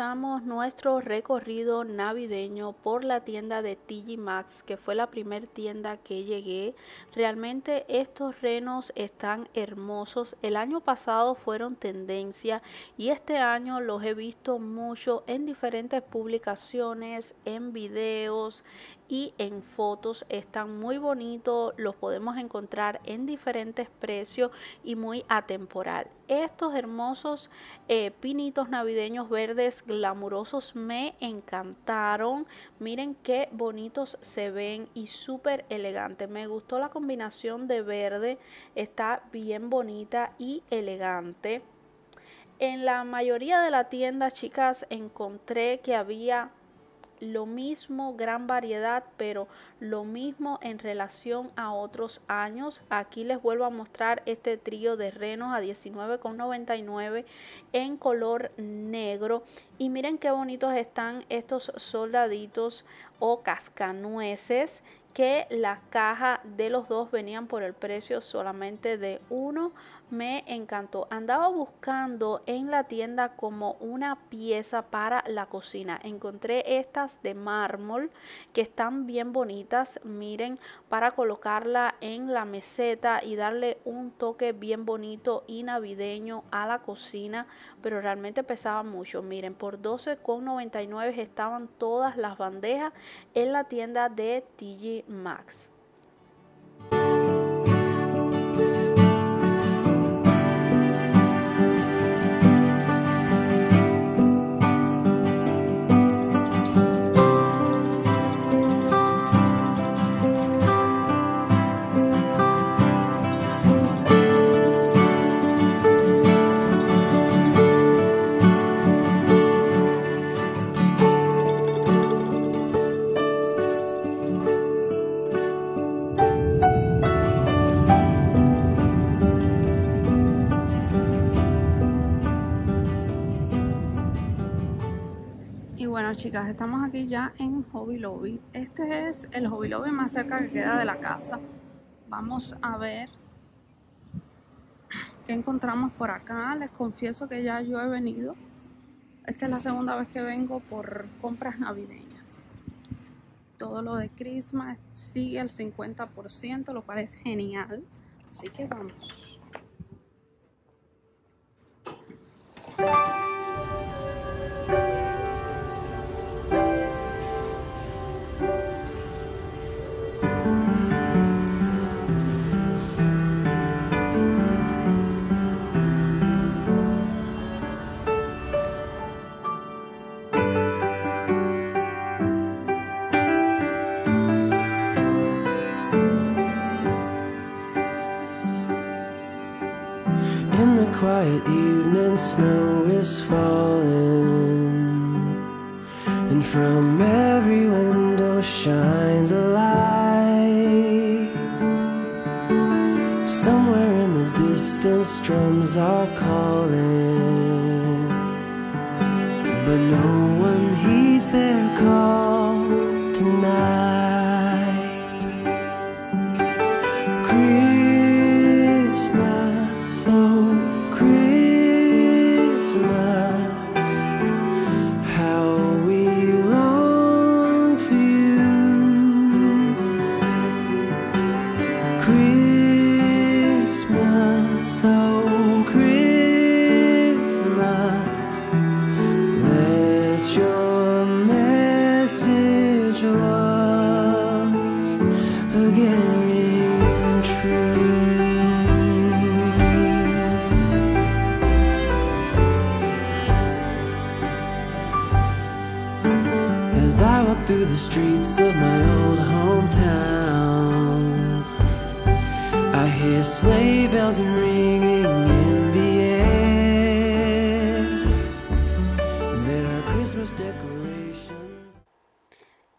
nuestro recorrido navideño por la tienda de TG Maxx, que fue la primera tienda que llegué. Realmente estos renos están hermosos. El año pasado fueron tendencia y este año los he visto mucho en diferentes publicaciones, en videos y en fotos están muy bonitos, los podemos encontrar en diferentes precios y muy atemporal. Estos hermosos eh, pinitos navideños verdes glamurosos me encantaron. Miren qué bonitos se ven y súper elegantes. Me gustó la combinación de verde, está bien bonita y elegante. En la mayoría de la tienda, chicas, encontré que había lo mismo, gran variedad, pero lo mismo en relación a otros años. Aquí les vuelvo a mostrar este trío de renos a 19,99 en color negro. Y miren qué bonitos están estos soldaditos o cascanueces que la caja de los dos venían por el precio solamente de uno me encantó. Andaba buscando en la tienda como una pieza para la cocina. Encontré estas de mármol que están bien bonitas. Miren, para colocarla en la meseta y darle un toque bien bonito y navideño a la cocina. Pero realmente pesaba mucho. Miren, por $12,99 estaban todas las bandejas en la tienda de TG Maxx. Estamos aquí ya en Hobby Lobby. Este es el Hobby Lobby más cerca que queda de la casa. Vamos a ver qué encontramos por acá. Les confieso que ya yo he venido. Esta es la segunda vez que vengo por compras navideñas. Todo lo de Christmas sigue al 50%, lo cual es genial. Así que vamos. Quiet evening, snow is falling, and from every window shines a light. Somewhere in the distance, drums are calling, but no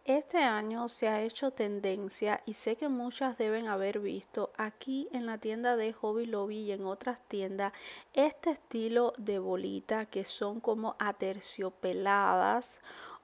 Este año se ha hecho tendencia y sé que muchas deben haber visto aquí en la tienda de Hobby Lobby y en otras tiendas este estilo de bolita que son como aterciopeladas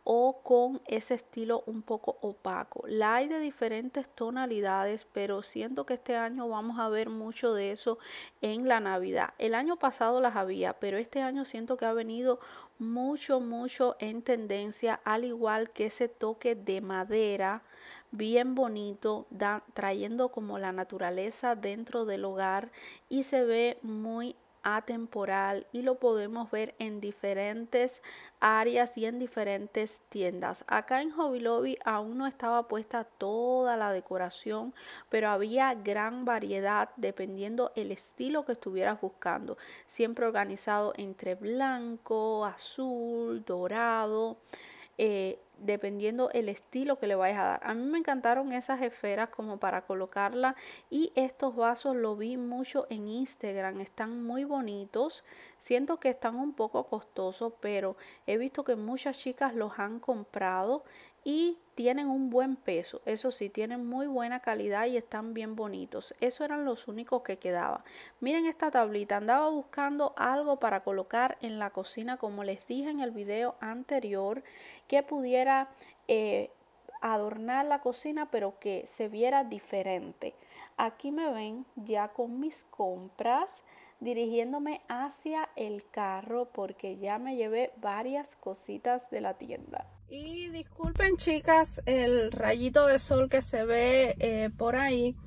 o con ese estilo un poco opaco. La hay de diferentes tonalidades, pero siento que este año vamos a ver mucho de eso en la Navidad. El año pasado las había, pero este año siento que ha venido mucho, mucho en tendencia, al igual que ese toque de madera bien bonito, trayendo como la naturaleza dentro del hogar y se ve muy atemporal y lo podemos ver en diferentes áreas y en diferentes tiendas. Acá en Hobby Lobby aún no estaba puesta toda la decoración, pero había gran variedad dependiendo el estilo que estuvieras buscando. Siempre organizado entre blanco, azul, dorado. Eh, dependiendo el estilo que le vayas a dar. A mí me encantaron esas esferas como para colocarla y estos vasos lo vi mucho en Instagram, están muy bonitos. Siento que están un poco costosos, pero he visto que muchas chicas los han comprado y tienen un buen peso. Eso sí, tienen muy buena calidad y están bien bonitos. Esos eran los únicos que quedaban. Miren esta tablita. Andaba buscando algo para colocar en la cocina, como les dije en el video anterior, que pudiera eh, adornar la cocina, pero que se viera diferente. Aquí me ven ya con mis compras dirigiéndome hacia el carro porque ya me llevé varias cositas de la tienda. Y disculpen chicas el rayito de sol que se ve eh, por ahí.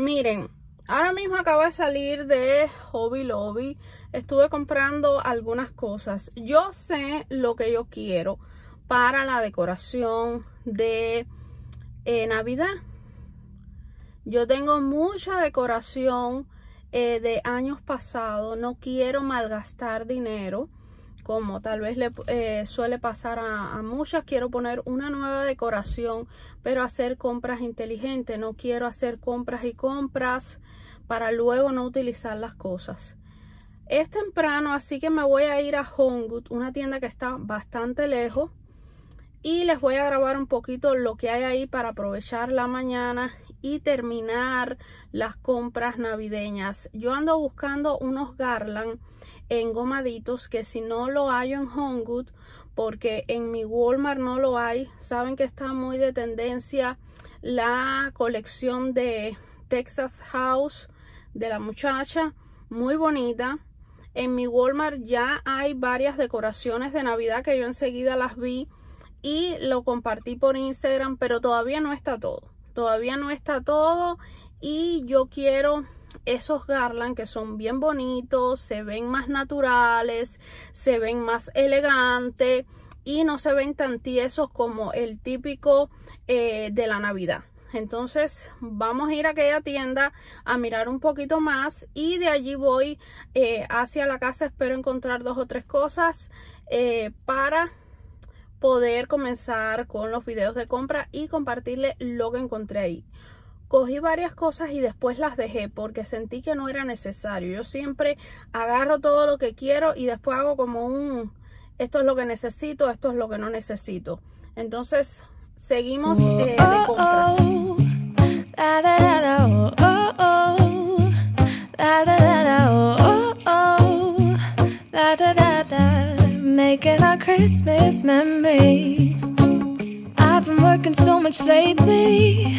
Miren, ahora mismo acabo de salir de Hobby Lobby. Estuve comprando algunas cosas. Yo sé lo que yo quiero para la decoración de eh, Navidad. Yo tengo mucha decoración eh, de años pasados. No quiero malgastar dinero como tal vez le eh, suele pasar a, muchas, quiero poner una nueva decoración, pero hacer compras inteligentes. No quiero hacer compras y compras para luego no utilizar las cosas. Es temprano, así que me voy a ir a HomeGood, una tienda que está bastante lejos. Y les voy a grabar un poquito lo que hay ahí para aprovechar la mañana y terminar las compras navideñas. Yo ando buscando unos garland engomaditos que si no lo hay en HomeGood porque en mi Walmart no lo hay saben que está muy de tendencia la colección de Texas House de la muchacha muy bonita. En mi Walmart ya hay varias decoraciones de navidad que yo enseguida las vi y lo compartí por Instagram pero todavía no está todo. Todavía no está todo y yo quiero esos garland que son bien bonitos, se ven más naturales, se ven más elegantes y no se ven tan tiesos como el típico eh, de la Navidad. Entonces vamos a ir a aquella tienda a mirar un poquito más y de allí voy eh, hacia la casa. Espero encontrar dos o tres cosas eh, para poder comenzar con los videos de compra y compartirle lo que encontré ahí cogí varias cosas y después las dejé porque sentí que no era necesario. Yo siempre agarro todo lo que quiero y después hago como un, esto es lo que necesito, esto es lo que no necesito. Entonces, seguimos eh, de compras. Making our Christmas memories. I've been working so much lately.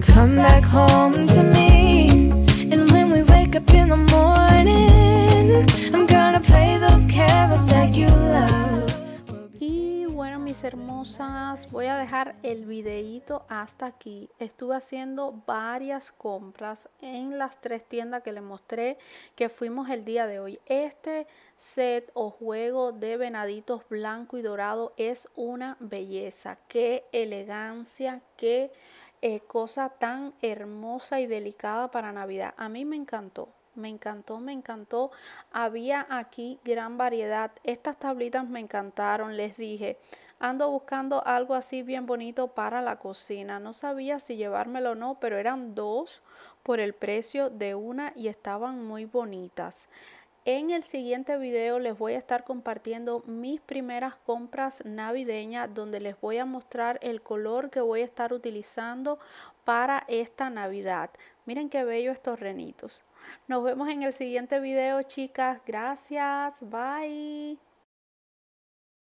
come back home to me. And when we wake up in the morning, I'm gonna play those you love. Y bueno, mis hermosas, voy a dejar el videito hasta aquí. Estuve haciendo varias compras en las tres tiendas que les mostré que fuimos el día de hoy. Este set o juego de venaditos blanco y dorado es una belleza. Qué elegancia, qué eh, cosa tan hermosa y delicada para Navidad. A mí me encantó. Me encantó, me encantó. Había aquí gran variedad. Estas tablitas me encantaron. Les dije, ando buscando algo así bien bonito para la cocina. No sabía si llevármelo o no, pero eran dos por el precio de una y estaban muy bonitas. En el siguiente video les voy a estar compartiendo mis primeras compras navideñas donde les voy a mostrar el color que voy a estar utilizando para esta Navidad. Miren qué bello estos renitos. Nos vemos en el siguiente video, chicas. Gracias. Bye.